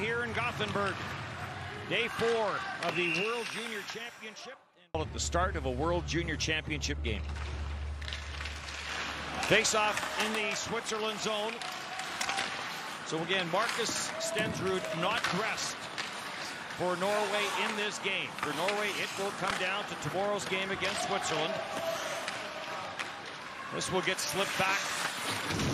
Here in Gothenburg. Day four of the World Junior Championship. At the start of a World Junior Championship game. Face off in the Switzerland zone. So again, Marcus Stensrud not dressed for Norway in this game. For Norway, it will come down to tomorrow's game against Switzerland. This will get slipped back.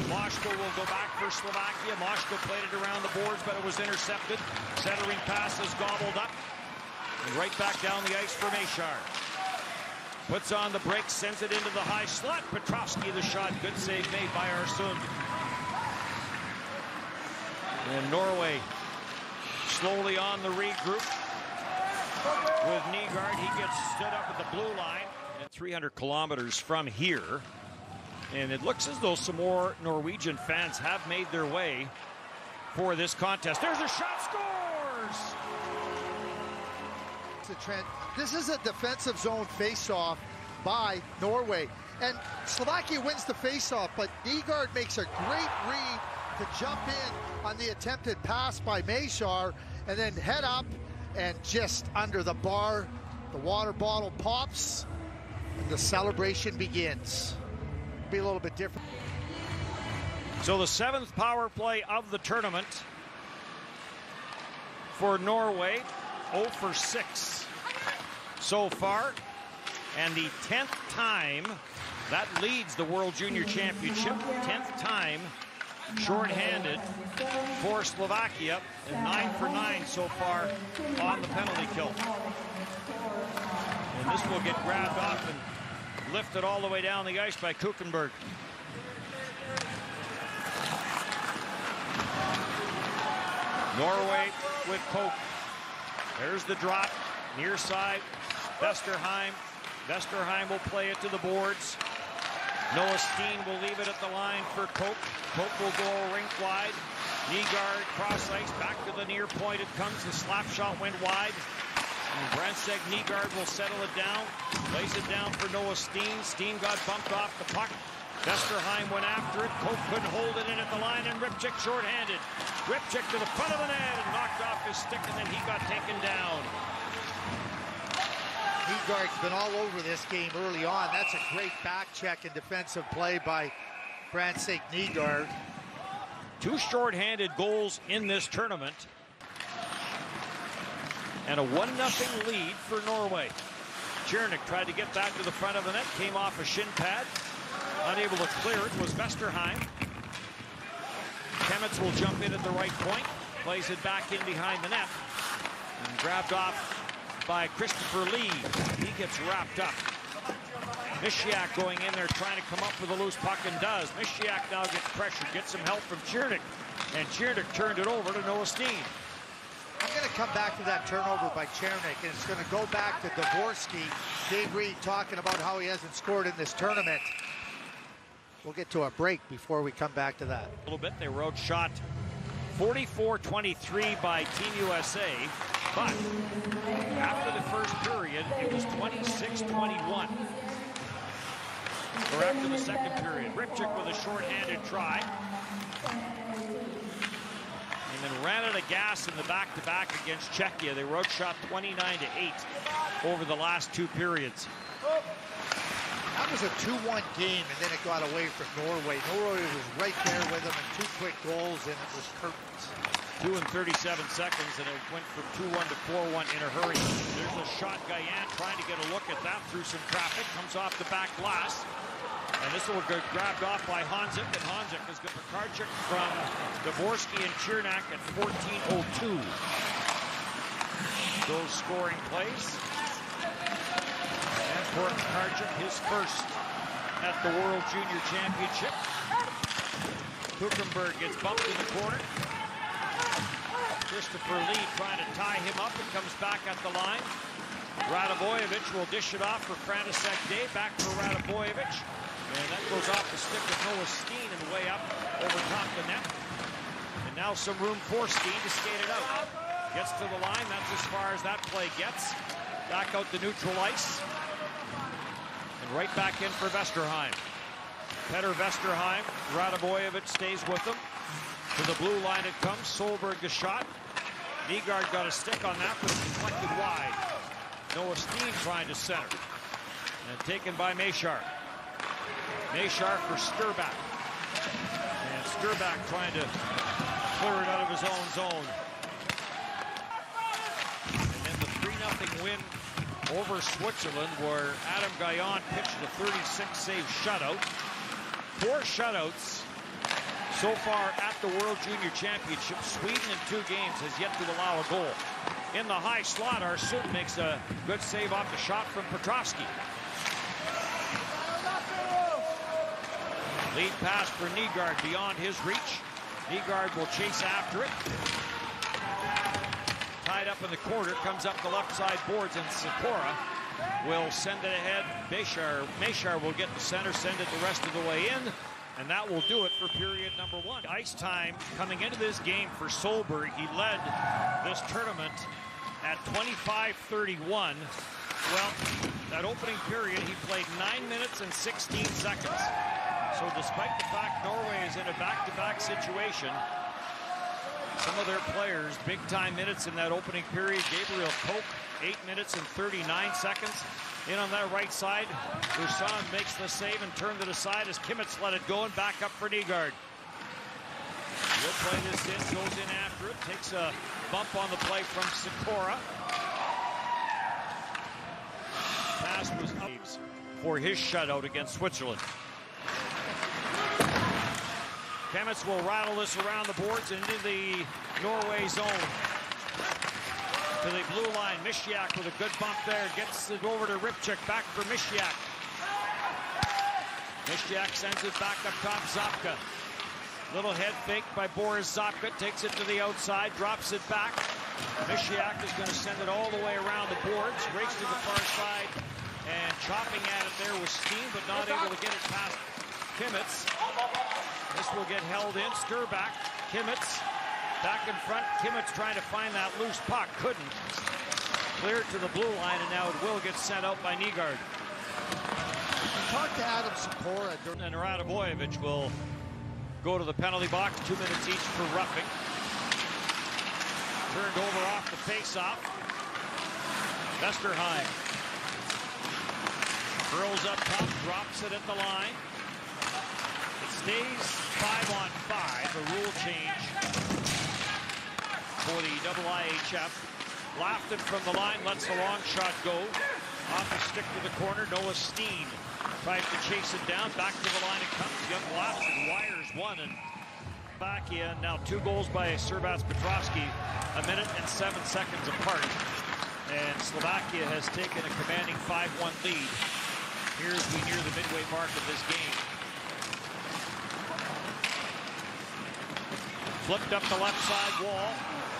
Moshko will go back for Slovakia. Moshko played it around the boards, but it was intercepted. Centering pass is gobbled up. And right back down the ice for Mashar. Puts on the brakes, sends it into the high slot. Petrovsky the shot. Good save made by Arsund. And Norway slowly on the regroup. With Nygaard, he gets stood up at the blue line. And 300 kilometers from here. And it looks as though some more Norwegian fans have made their way for this contest. There's a shot, scores! This is a defensive zone face-off by Norway. And Slovakia wins the face-off, but Nygaard makes a great read to jump in on the attempted pass by Mashar and then head up and just under the bar, the water bottle pops and the celebration begins. Be a little bit different. So the seventh power play of the tournament for Norway, 0 for 6 so far. And the 10th time that leads the World Junior Championship. 10th time shorthanded for Slovakia. And 9 for 9 so far on the penalty kill. And this will get grabbed off and lifted all the way down the ice by Kuchenberg. Norway with Pope. There's the drop, near side, Vesterheim. Vesterheim will play it to the boards. Noah Steen will leave it at the line for Cope. Cope will go rink wide. Nygaard cross ice back to the near point. It comes. The slap shot went wide. And Brandsegg-Nygard will settle it down. Lays it down for Noah Steen. Steen got bumped off the puck. Vesterheim went after it. Cope couldn't hold it in at the line, and Ripchick shorthanded. Ripchick to the front of the net and knocked off his stick, and then he got taken down. Nygaard's been all over this game early on. That's a great back check and defensive play by Brandstake Nygaard. Two shorthanded goals in this tournament. And a 1-0 lead for Norway. Chernik tried to get back to the front of the net, came off a shin pad. Unable to clear it was Vesterheim. Kemetz will jump in at the right point, plays it back in behind the net, and grabbed off by Christopher Lee. He gets wrapped up. Mishiak going in there trying to come up with a loose puck and does. Mishiak now gets pressure, gets some help from Chernik. And Chernik turned it over to Noah Steen. I'm going to come back to that turnover by Chernik, and it's going to go back to Dvorsky. Dave Reid talking about how he hasn't scored in this tournament. We'll get to a break before we come back to that. A little bit. They wrote shot 44-23 by Team USA. But after the first period, it was 26-21. Or after the second period. Ripchick with a shorthanded try. And then ran out of gas in the back-to-back -back against Czechia. They wrote shot 29 to 8 over the last two periods. That was a 2-1 game, and then it got away from Norway. Norway was right there with them, and two quick goals, and it was curtains. 2 and 37 seconds, and it went from 2-1 to 4-1 in a hurry. There's a shot. Gajan trying to get a look at that through some traffic. Comes off the back glass. And this will get grabbed off by Honzek, and Honzek has got Pekarchik from Dvorsky and Cernak at 14.02. Those scoring plays. Court Karchuk, his first at the World Junior Championship. Kuchenberg gets bumped in the corner. Christopher Lee trying to tie him up and comes back at the line. Radivojevic will dish it off for František Day. Back for Radivojevic. And that goes off the stick of Noah Steen and way up over top the net. And now some room for Steen to skate it out. Gets to the line. That's as far as that play gets. Back out the neutral ice. And right back in for Vesterheim. Petter Vesterheim. Radivojevic stays with him. To the blue line it comes. Solberg the shot. Nygard got a stick on that, but it's deflected wide. Noah Steen trying to center. And taken by Mashar. Mashar for Sturback. And Sturback trying to clear it out of his own zone. And the 3-0 win over Switzerland where Adam Gajan pitched a 36 save shutout. Four shutouts so far at the World Junior Championship. Sweden in two games has yet to allow a goal. In the high slot, Arsund makes a good save off the shot from Petrovsky. Lead pass for Nygard beyond his reach. Nygard will chase after it. Tied up in the corner, comes up the left side boards, and Sikora will send it ahead. Mashar, Mashar will get the center, send it the rest of the way in, and that will do it for period number one. Ice time coming into this game for Solberg. He led this tournament at 25-31. Well, that opening period, he played 9 minutes and 16 seconds. So despite the fact Norway is in a back-to-back -back situation, some of their players, big-time minutes in that opening period. Gabriel Koch, 8 minutes and 39 seconds. In on that right side, Busan makes the save and turned it aside as Kimmets let it go and back up for Nygard. He'll play this in, goes in after it, takes a bump on the play from Sikora. Pass was up for his shutout against Switzerland. Kemitz will rattle this around the boards into the Norway zone. To the blue line, Mishiak with a good bump there. Gets it over to Ripchik, back for Mishiak. Mishiak sends it back up top, Zapka. Little head fake by Boris Zapka, takes it to the outside, drops it back. Mishiak is going to send it all the way around the boards, race to the far side, and chopping at it there was Steen, but not able to get it past Kimmets. This will get held in. Sturback. Kimmets back in front. Kimmets trying to find that loose puck. Couldn't. Cleared to the blue line, and now it will get sent out by Nygard. Talk to Adam Sikora. And Radivojevic will go to the penalty box. Two minutes each for roughing. Turned over off the face-off. Vesterheim. Curls up top, drops it at the line stays five on five, a rule change for the IIHF. Laughton from the line lets the long shot go. Off the stick to the corner, Noah Steen tries to chase it down. Back to the line it comes. Young Laughton wires one and Slovakia now two goals by Servac Petrovsky, a minute and seven seconds apart. And Slovakia has taken a commanding 5-1 lead. Here as we near the midway mark of this game. Flipped up the left side wall.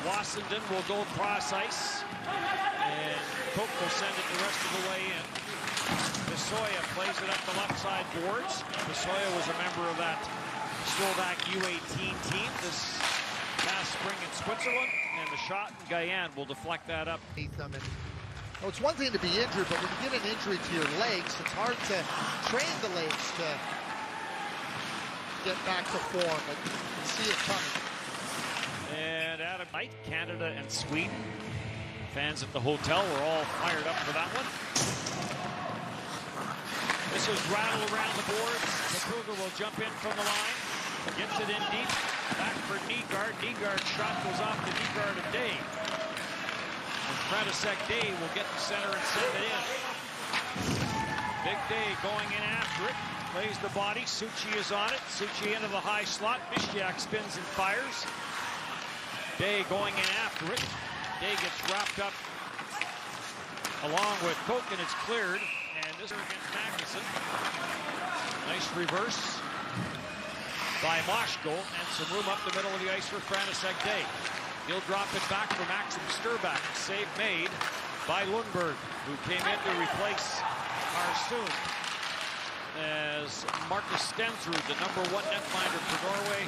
Washington will go cross ice. And Koch will send it the rest of the way in. Besoya plays it up the left side boards. Besoya was a member of that Slovak U18 team this past spring in Switzerland. And the shot in Gajan will deflect that up. Well, it's one thing to be injured, but when you get an injury to your legs, it's hard to train the legs to get back to form. Can see it coming. Adam Knight, Canada and Sweden. Fans at the hotel were all fired up for that one. This is rattled around the boards. Kapuga will jump in from the line. Gets it in deep. Back for Nygard. Nygard shot goes off the Nygard of Day. And Frantisek Day will get the center and send it in. Big Day going in after it. Plays the body. Suchi is on it. Suchi into the high slot. Mishiak spins and fires. Day going in after it. Day gets wrapped up along with Koch and it's cleared. And this is against Magnuson. Nice reverse by Moshko and some room up the middle of the ice for Frantisek Day. He'll drop it back for Maxim Sturback. Save made by Lundberg, who came in to replace Arsund. As Marcus Stensrud, the number one netminder for Norway,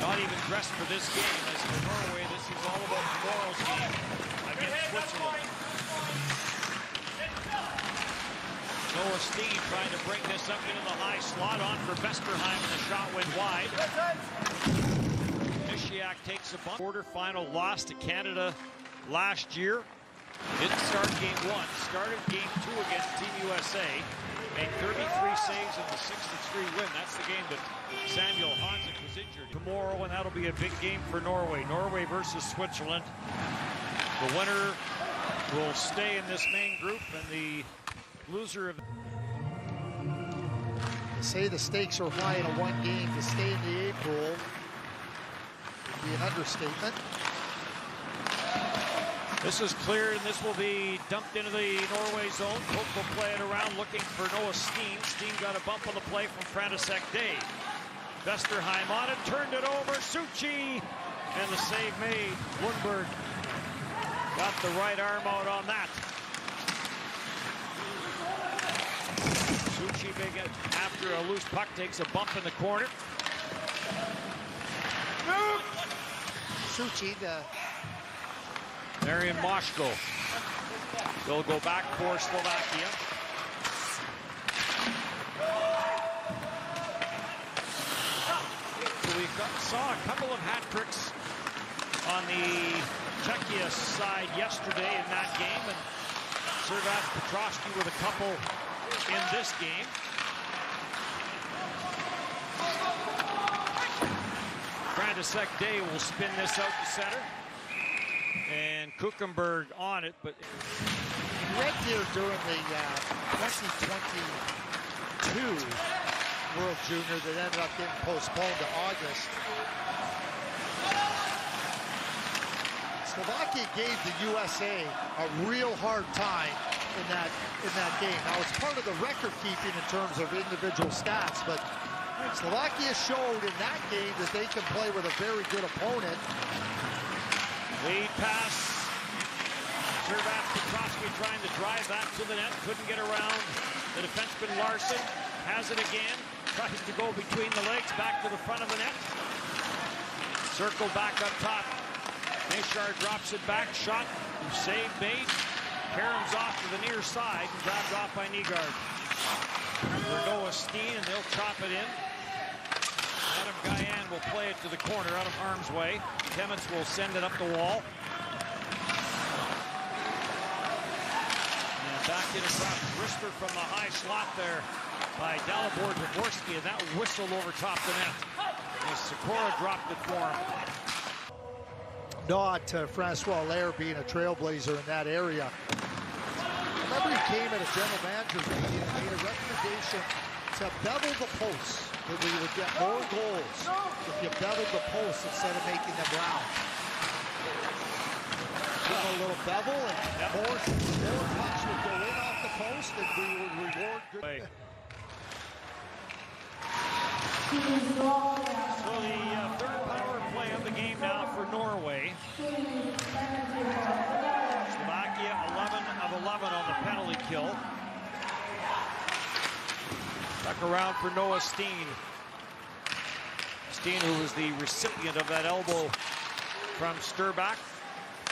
not even dressed for this game, as for Norway, this is all about tomorrow's game against Switzerland. Noah Steen trying to bring this up into the high slot on for Vesterheim, and the shot went wide. Kuliak takes a bump. Quarterfinal loss to Canada last year. Didn't start game one. Started game two against Team USA. Made 33 saves in the 6-3 win. That's the game that Samuel Honzek was injured. Tomorrow, and that'll be a big game for Norway. Norway versus Switzerland. The winner will stay in this main group, and the loser of... To say the stakes are high in a one game to stay in the A pool would be an understatement. This is cleared, and this will be dumped into the Norway zone. Cook will play it around, looking for Noah Steen. Steen got a bump on the play from Frantisek Day. Vesterheim on it, turned it over. Suchi, and the save made. Lundberg got the right arm out on that. Suchi big after a loose puck takes a bump in the corner. Suchi, the Marian Moshko will go back for Slovakia. So we saw a couple of hat tricks on the Czechia side yesterday in that game, and Servac Petrovsky with a couple in this game. Frantisek Day will spin this out to center. And Kuchenberg on it, but Red Deer during the uh, 2022 World Junior that ended up getting postponed to August. Slovakia gave the USA a real hard time in that in that game. Now it's part of the record keeping in terms of individual stats, but Slovakia showed in that game that they can play with a very good opponent. Lead pass. Servac Petrovsky trying to drive that to the net. Couldn't get around the defenseman Larson. Has it again. Tries to go between the legs. Back to the front of the net. Circle back up top. Meshar drops it back. Shot. Save made. Karam's off to the near side grabbed off by Nygaard. For Steen, and they'll chop it in. Will play it to the corner out of harm's way. Kemets will send it up the wall. And back in across Brister from the high slot there by Dalibor Dvorsky, and that whistle over top the net. And Sikora dropped it for him. Nod to uh, Francois Allaire being a trailblazer in that area. Remember he came at a general manager meeting and made a recommendation to bevel the posts, that we would get more goals beveled the post instead of making them round. Give a little bevel and Yep. more, more pucks would go in off the post and we would reward good. Play. So the uh, third power play of the game now for Norway. Slovakia 11 of 11 on the penalty kill. Back around for Noah Steen. Steen, who was the recipient of that elbow from Sturback.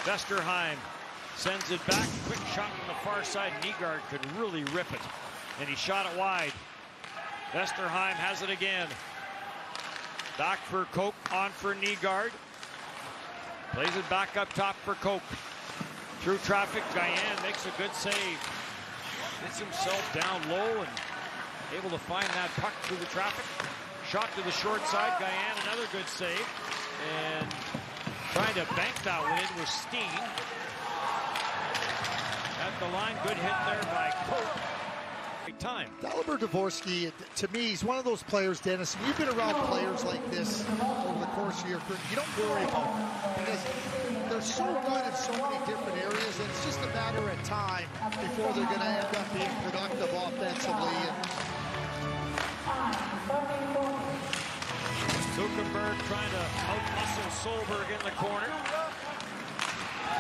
Vesterheim sends it back. Quick shot from the far side. Nygaard could really rip it. And he shot it wide. Vesterheim has it again. Back for Koch, on for Nygaard. Plays it back up top for Koch. Through traffic, Gajan makes a good save. Gets himself down low and able to find that puck through the traffic. Shot to the short side, Gajan, another good save. And trying to bank that one in was Steen. At the line, good hit there by. Great time. Dalibor Dvorsky, to me, he's one of those players, Dennis. You've been around players like this over the course of your career, you don't worry about them because they're so good in so many different areas, and it's just a matter of time before they're going to end up being productive offensively. And Zuckerberg trying to outmuscle Solberg in the corner.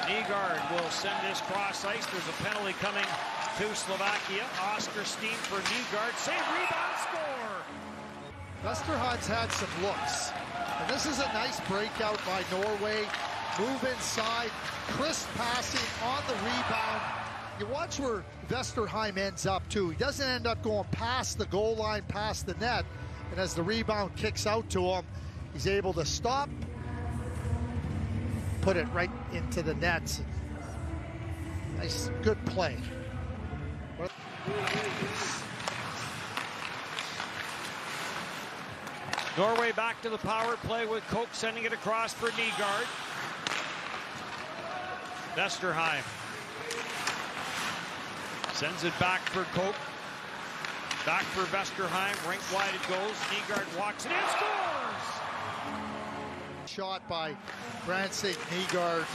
Nygaard will send this cross ice. There's a penalty coming to Slovakia. Oscar Steen for Nygaard. Save, rebound, score! Vesterheim's had some looks. And this is a nice breakout by Norway. Move inside, crisp passing on the rebound. You watch where Vesterheim ends up too. He doesn't end up going past the goal line, past the net. And as the rebound kicks out to him, he's able to stop, put it right into the nets. Nice, good play. Norway back to the power play with Koch sending it across for Nygard. Vesterheim sends it back for Koch. Back for Vesterheim. Rink wide it goes. Nygard walks it in, scores! Shot by Branson Nygard.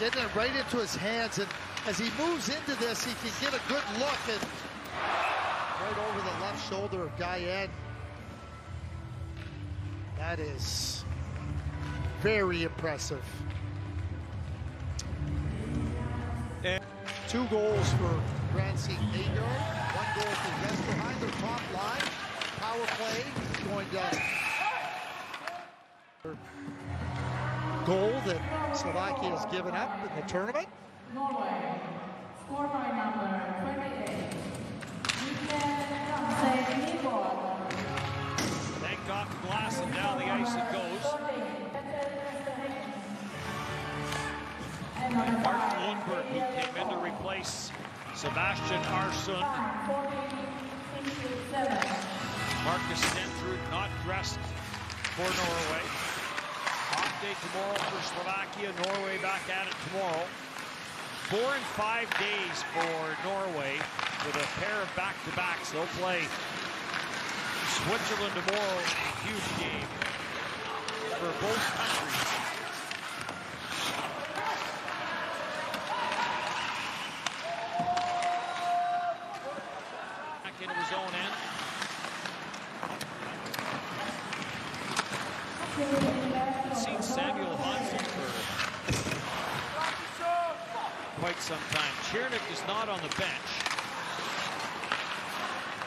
Getting it right into his hands, and as he moves into this, he can get a good look and right over the left shoulder of Gajan. That is very impressive. And Two goals for Nygard, one goal for Vesterheim, their top line. Power play going down. Goal that Slovakia has given up in the tournament. Norway, scored by number 28. Say Nygård. banked off the glass and down the ice it goes. And Martin Lundberg, who came in to replace Sebastian Arsund. 14, Marcus Stensrud not dressed for Norway. Off day tomorrow for Slovakia. Norway back at it tomorrow. Four and five days for Norway with a pair of back-to-backs. They'll play Switzerland tomorrow. in A huge game for both countries. Back into his own end. seen Samuel Honzek for quite some Chernik is not on the bench.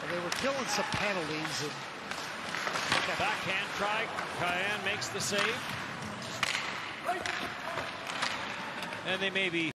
And they were killing some penalties. And Backhand try. Gajan makes the save. And they may be